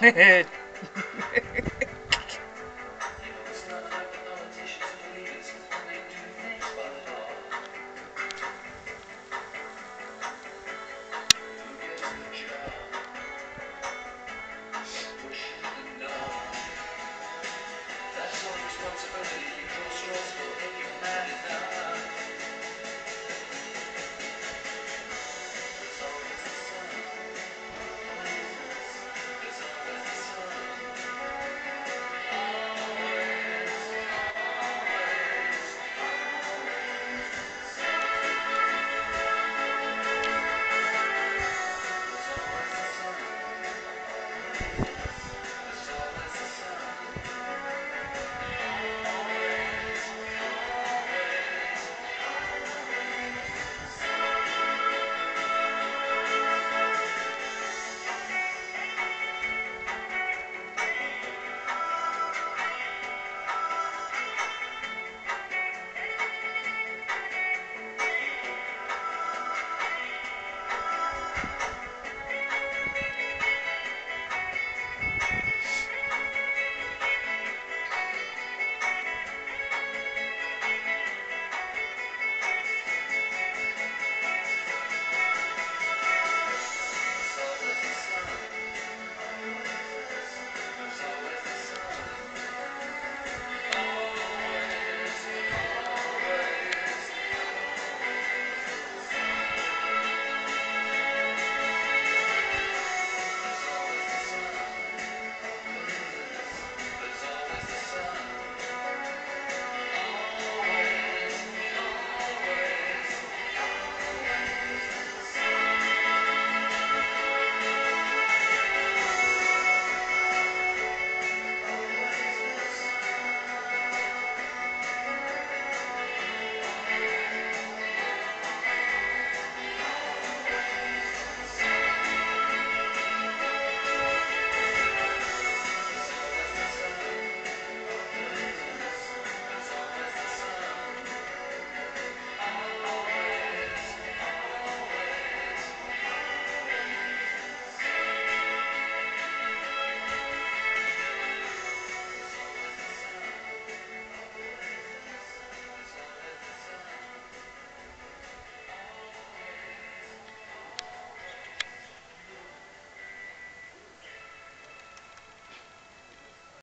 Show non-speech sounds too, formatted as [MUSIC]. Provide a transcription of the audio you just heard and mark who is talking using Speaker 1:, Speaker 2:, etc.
Speaker 1: [LAUGHS] shit.